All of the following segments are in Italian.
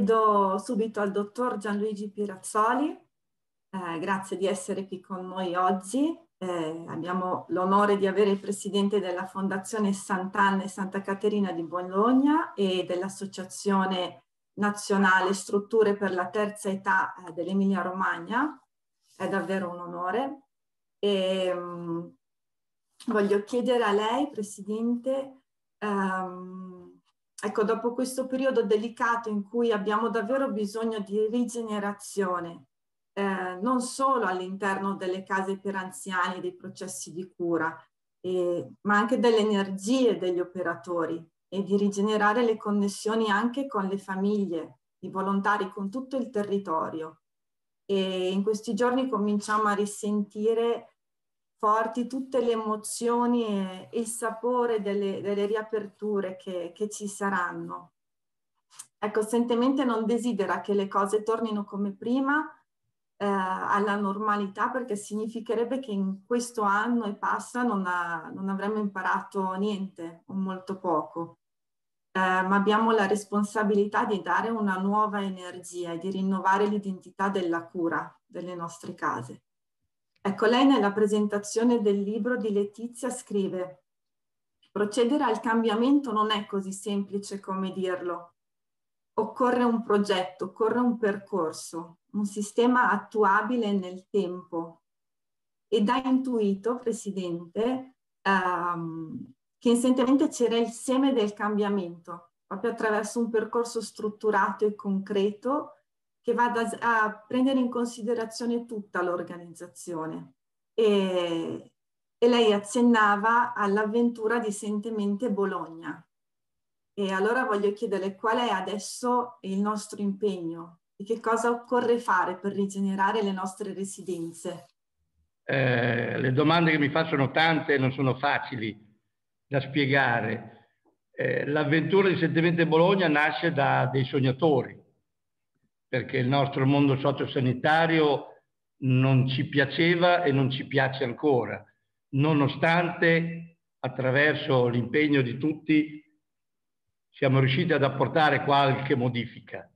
Chiedo subito al dottor Gianluigi Pirazzoli, eh, grazie di essere qui con noi oggi. Eh, abbiamo l'onore di avere il presidente della Fondazione Sant'Anna e Santa Caterina di Bologna e dell'Associazione Nazionale Strutture per la Terza Età eh, dell'Emilia Romagna. È davvero un onore. E, um, voglio chiedere a lei, Presidente, um, ecco, dopo questo periodo delicato in cui abbiamo davvero bisogno di rigenerazione, eh, non solo all'interno delle case per anziani dei processi di cura, eh, ma anche delle energie degli operatori e di rigenerare le connessioni anche con le famiglie, i volontari, con tutto il territorio. E in questi giorni cominciamo a risentire forti tutte le emozioni e, il sapore delle, delle riaperture che, che, ci saranno. Ecco, sentemente non desidera che le cose tornino come prima, eh, alla normalità, perché significherebbe che in questo anno e passa non, ha, non avremmo imparato niente o molto poco. Eh, ma abbiamo la responsabilità di dare una nuova energia e di rinnovare l'identità della cura delle nostre case. Ecco, lei nella presentazione del libro di Letizia scrive procedere al cambiamento non è così semplice come dirlo. Occorre un progetto, occorre un percorso, un sistema attuabile nel tempo. Ed ha intuito, Presidente, ehm, che instantemente c'era il seme del cambiamento, proprio attraverso un percorso strutturato e concreto che vada a prendere in considerazione tutta l'organizzazione. E, e lei accennava all'avventura di Sentemente Bologna. E allora voglio chiedere qual è adesso il nostro impegno e che cosa occorre fare per rigenerare le nostre residenze. Eh, le domande che mi fa sono tante e non sono facili da spiegare. Eh, l'avventura di Sentemente Bologna nasce da dei sognatori, perché il nostro mondo sociosanitario non ci piaceva e non ci piace ancora, nonostante attraverso l'impegno di tutti siamo riusciti ad apportare qualche modifica,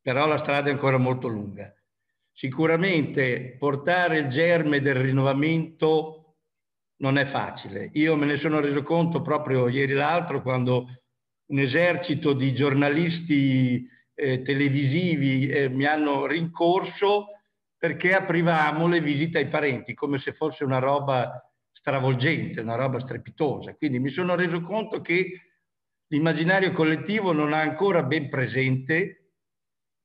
però la strada è ancora molto lunga. Sicuramente portare il germe del rinnovamento non è facile. Io me ne sono reso conto proprio ieri l'altro quando un esercito di giornalisti eh, televisivi eh, mi hanno rincorso perché aprivamo le visite ai parenti come se fosse una roba stravolgente, una roba strepitosa. Quindi mi sono reso conto che l'immaginario collettivo non ha ancora ben presente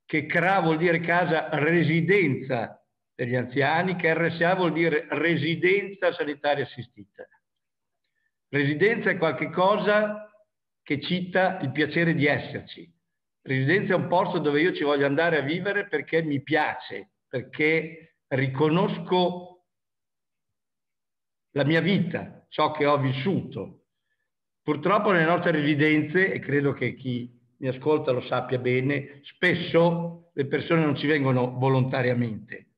che CRA vuol dire casa residenza degli anziani, che RSA vuol dire residenza sanitaria assistita. Residenza è qualcosa che cita il piacere di esserci, Residenza è un posto dove io ci voglio andare a vivere perché mi piace, perché riconosco la mia vita, ciò che ho vissuto. Purtroppo nelle nostre residenze, e credo che chi mi ascolta lo sappia bene, spesso le persone non ci vengono volontariamente,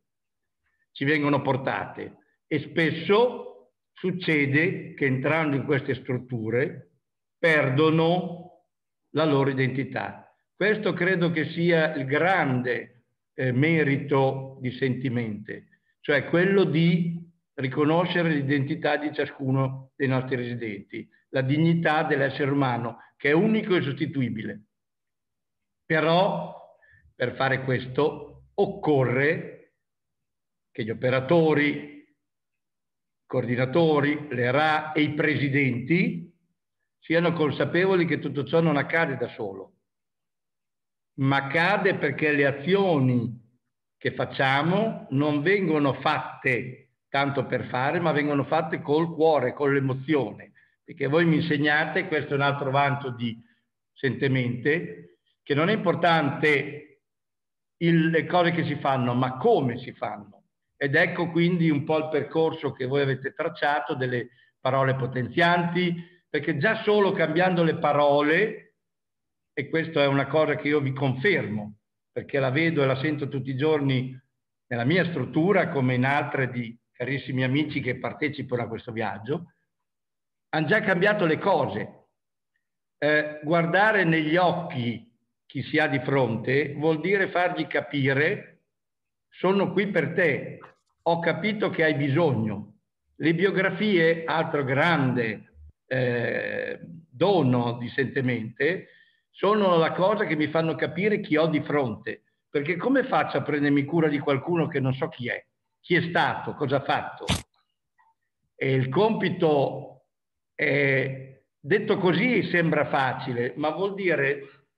ci vengono portate e spesso succede che entrando in queste strutture perdono la loro identità questo credo che sia il grande eh, merito di Sentimente, cioè quello di riconoscere l'identità di ciascuno dei nostri residenti, la dignità dell'essere umano, che è unico e sostituibile. Però per fare questo occorre che gli operatori, i coordinatori, le RA e i presidenti siano consapevoli che tutto ciò non accade da solo, ma accade perché le azioni che facciamo non vengono fatte tanto per fare, ma vengono fatte col cuore, con l'emozione. Perché voi mi insegnate, questo è un altro vanto di Sentemente, che non è importante il, le cose che si fanno, ma come si fanno. Ed ecco quindi un po' il percorso che voi avete tracciato delle parole potenzianti, perché già solo cambiando le parole e questa è una cosa che io vi confermo, perché la vedo e la sento tutti i giorni nella mia struttura come in altre di carissimi amici che partecipano a questo viaggio, hanno già cambiato le cose. Eh, guardare negli occhi chi si ha di fronte, vuol dire fargli capire sono qui per te, ho capito che hai bisogno. Le biografie, altro grande eh, dono di Sentemente, sono la cosa che mi fanno capire chi ho di fronte. Perché come faccio a prendermi cura di qualcuno che non so chi è? Chi è stato? Cosa ha fatto? E il compito, è, detto così, sembra facile, ma vuol dire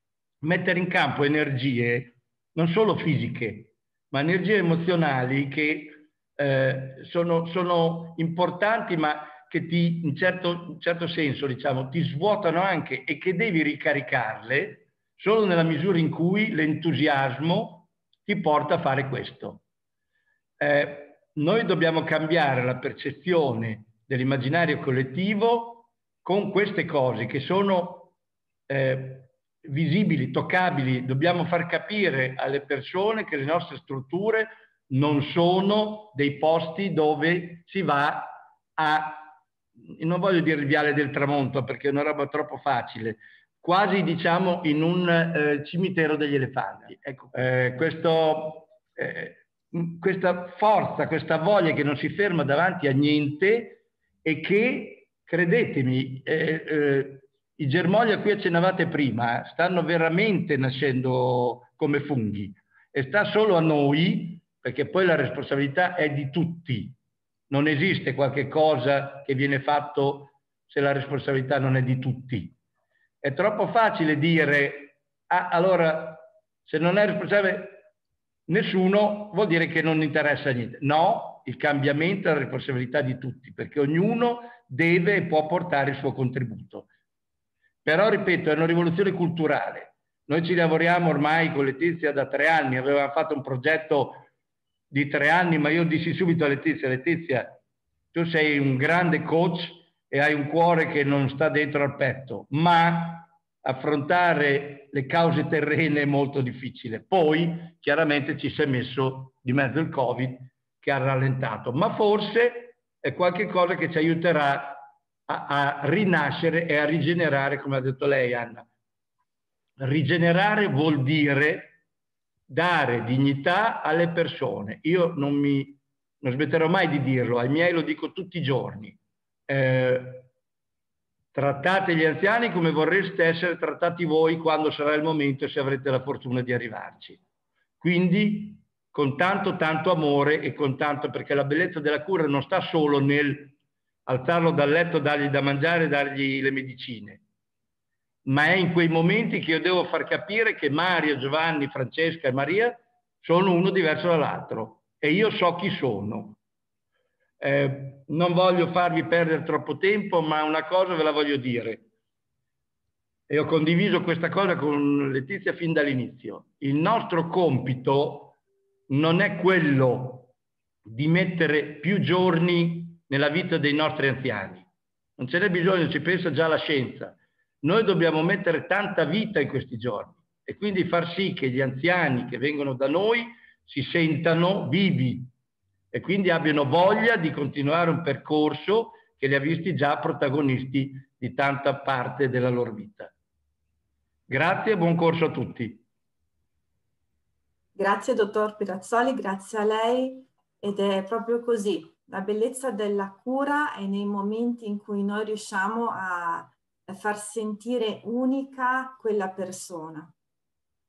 mettere in campo energie non solo fisiche, ma energie emozionali che eh, sono, sono, importanti, ma che ti, in certo, in certo senso, diciamo, ti svuotano anche e che devi ricaricarle solo nella misura in cui l'entusiasmo ti porta a fare questo. Eh, noi dobbiamo cambiare la percezione dell'immaginario collettivo con queste cose che sono eh, visibili, toccabili. Dobbiamo far capire alle persone che le nostre strutture non sono dei posti dove si va a, non voglio dire il viale del tramonto perché è una roba troppo facile, quasi diciamo in un eh, cimitero degli elefanti. Ecco, eh, questo, eh, questa forza, questa voglia che non si ferma davanti a niente e che, credetemi, eh, eh, i germogli a cui accennavate prima stanno veramente nascendo come funghi e sta solo a noi, perché poi la responsabilità è di tutti. Non esiste qualche cosa che viene fatto se la responsabilità non è di tutti. È troppo facile dire, ah, allora se non è responsabile nessuno vuol dire che non interessa niente. No, il cambiamento è la responsabilità di tutti, perché ognuno deve e può portare il suo contributo. Però, ripeto, è una rivoluzione culturale. Noi ci lavoriamo ormai con Letizia da tre anni, avevamo fatto un progetto di tre anni, ma io dissi subito a Letizia, Letizia, tu sei un grande coach e hai un cuore che non sta dentro al petto, ma affrontare le cause terrene è molto difficile. Poi chiaramente ci si è messo di mezzo il Covid che ha rallentato, ma forse è qualcosa che ci aiuterà a, a rinascere e a rigenerare, come ha detto lei Anna. Rigenerare vuol dire dare dignità alle persone. Io non mi non smetterò mai di dirlo, ai miei lo dico tutti i giorni eh, trattate gli anziani come vorreste essere trattati voi quando sarà il momento e se avrete la fortuna di arrivarci. Quindi con tanto tanto amore e con tanto perché la bellezza della cura non sta solo nel alzarlo dal letto, dargli da mangiare, dargli le medicine, ma è in quei momenti che io devo far capire che Mario, Giovanni, Francesca e Maria sono uno diverso dall'altro e io so chi sono eh, non voglio farvi perdere troppo tempo, ma una cosa ve la voglio dire. E ho condiviso questa cosa con Letizia fin dall'inizio. Il nostro compito non è quello di mettere più giorni nella vita dei nostri anziani. Non ce n'è bisogno, ci pensa già la scienza. Noi dobbiamo mettere tanta vita in questi giorni e quindi far sì che gli anziani che vengono da noi si sentano vivi, e quindi abbiano voglia di continuare un percorso che li ha visti già protagonisti di tanta parte della loro vita. Grazie e buon corso a tutti. Grazie dottor Pirazzoli, grazie a lei ed è proprio così. La bellezza della cura è nei momenti in cui noi riusciamo a far sentire unica quella persona.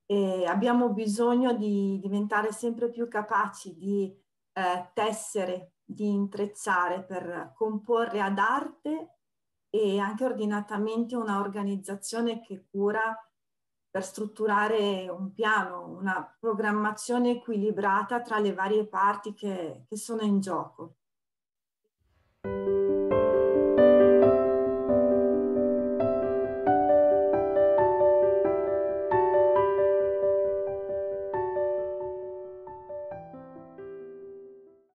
E abbiamo bisogno di diventare sempre più capaci di eh, tessere, di intrezzare per comporre ad arte e anche ordinatamente una organizzazione che cura per strutturare un piano, una programmazione equilibrata tra le varie parti che, che sono in gioco.